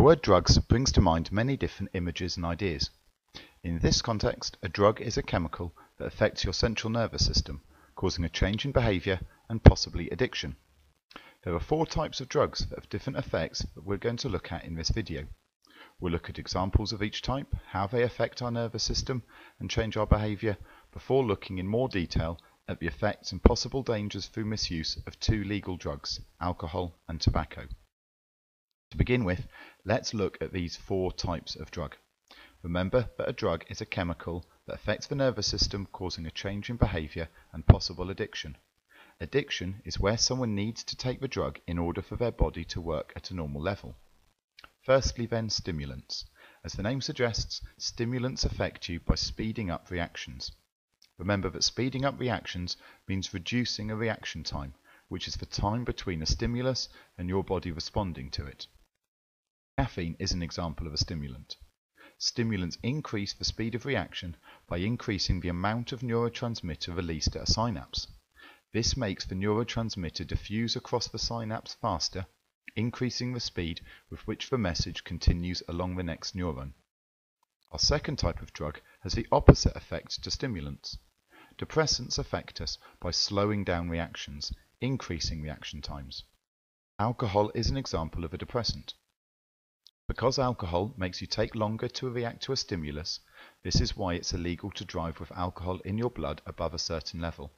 The word drugs brings to mind many different images and ideas. In this context, a drug is a chemical that affects your central nervous system, causing a change in behavior and possibly addiction. There are four types of drugs that have different effects that we're going to look at in this video. We'll look at examples of each type, how they affect our nervous system and change our behavior, before looking in more detail at the effects and possible dangers through misuse of two legal drugs, alcohol and tobacco. To begin with, let's look at these four types of drug. Remember that a drug is a chemical that affects the nervous system causing a change in behavior and possible addiction. Addiction is where someone needs to take the drug in order for their body to work at a normal level. Firstly then, stimulants. As the name suggests, stimulants affect you by speeding up reactions. Remember that speeding up reactions means reducing a reaction time, which is the time between a stimulus and your body responding to it. Caffeine is an example of a stimulant. Stimulants increase the speed of reaction by increasing the amount of neurotransmitter released at a synapse. This makes the neurotransmitter diffuse across the synapse faster, increasing the speed with which the message continues along the next neuron. Our second type of drug has the opposite effect to stimulants. Depressants affect us by slowing down reactions, increasing reaction times. Alcohol is an example of a depressant. Because alcohol makes you take longer to react to a stimulus, this is why it's illegal to drive with alcohol in your blood above a certain level.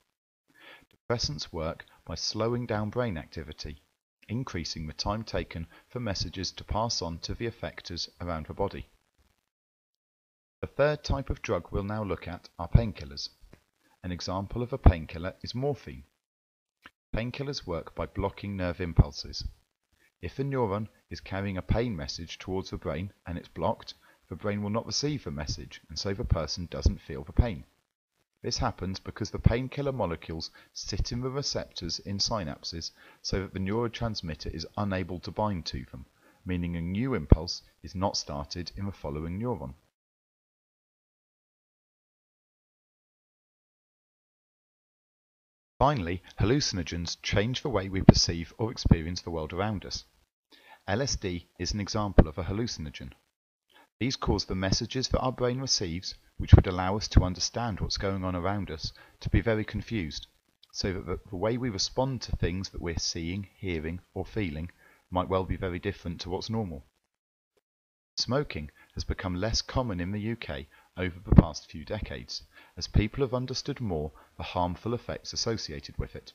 Depressants work by slowing down brain activity, increasing the time taken for messages to pass on to the effectors around the body. The third type of drug we'll now look at are painkillers. An example of a painkiller is morphine. Painkillers work by blocking nerve impulses. If a neuron is carrying a pain message towards the brain and it's blocked, the brain will not receive the message and so the person doesn't feel the pain. This happens because the painkiller molecules sit in the receptors in synapses so that the neurotransmitter is unable to bind to them, meaning a new impulse is not started in the following neuron. Finally, hallucinogens change the way we perceive or experience the world around us. LSD is an example of a hallucinogen. These cause the messages that our brain receives, which would allow us to understand what's going on around us, to be very confused, so that the way we respond to things that we're seeing, hearing, or feeling might well be very different to what's normal. Smoking has become less common in the UK over the past few decades, as people have understood more the harmful effects associated with it.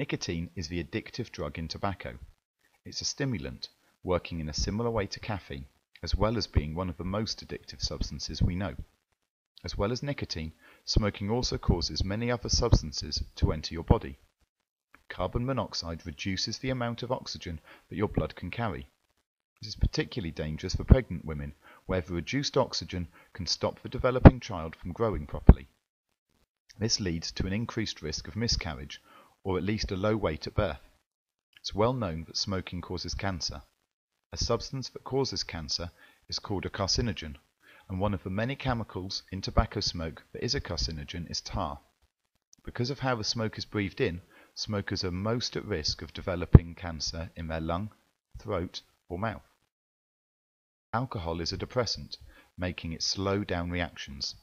Nicotine is the addictive drug in tobacco. It's a stimulant, working in a similar way to caffeine as well as being one of the most addictive substances we know. As well as nicotine, smoking also causes many other substances to enter your body. Carbon monoxide reduces the amount of oxygen that your blood can carry. This is particularly dangerous for pregnant women, where the reduced oxygen can stop the developing child from growing properly. This leads to an increased risk of miscarriage, or at least a low weight at birth. It's well known that smoking causes cancer, a substance that causes cancer is called a carcinogen, and one of the many chemicals in tobacco smoke that is a carcinogen is tar. Because of how the smoke is breathed in, smokers are most at risk of developing cancer in their lung, throat, or mouth. Alcohol is a depressant, making it slow down reactions.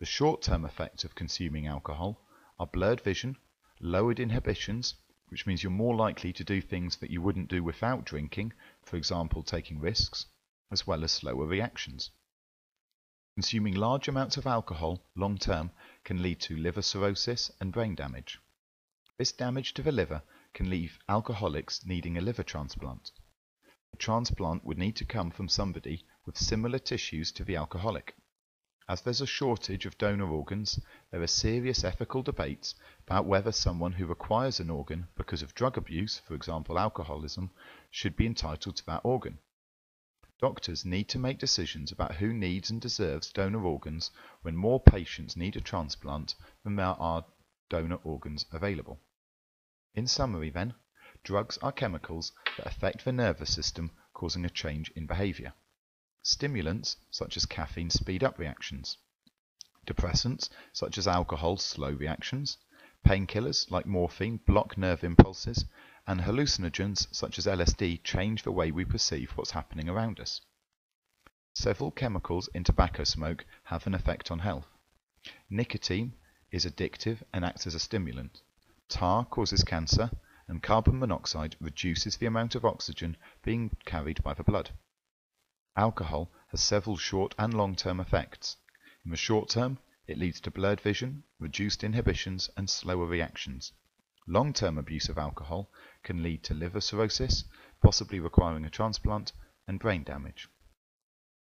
The short-term effects of consuming alcohol are blurred vision, lowered inhibitions, which means you're more likely to do things that you wouldn't do without drinking, for example taking risks, as well as slower reactions. Consuming large amounts of alcohol long term can lead to liver cirrhosis and brain damage. This damage to the liver can leave alcoholics needing a liver transplant. The transplant would need to come from somebody with similar tissues to the alcoholic. As there's a shortage of donor organs, there are serious ethical debates about whether someone who requires an organ because of drug abuse, for example alcoholism, should be entitled to that organ. Doctors need to make decisions about who needs and deserves donor organs when more patients need a transplant than there are donor organs available. In summary then, drugs are chemicals that affect the nervous system causing a change in behavior. Stimulants, such as caffeine, speed up reactions. Depressants, such as alcohol, slow reactions. Painkillers, like morphine, block nerve impulses. and hallucinogens such as LSD change the way we perceive what's happening around us. Several chemicals in tobacco smoke have an effect on health. Nicotine is addictive and acts as a stimulant. Tar causes cancer, and carbon monoxide reduces the amount of oxygen being carried by the blood. Alcohol has several short and long-term effects. In the short term, it leads to blurred vision, reduced inhibitions, and slower reactions. Long-term abuse of alcohol can lead to liver cirrhosis, possibly requiring a transplant, and brain damage.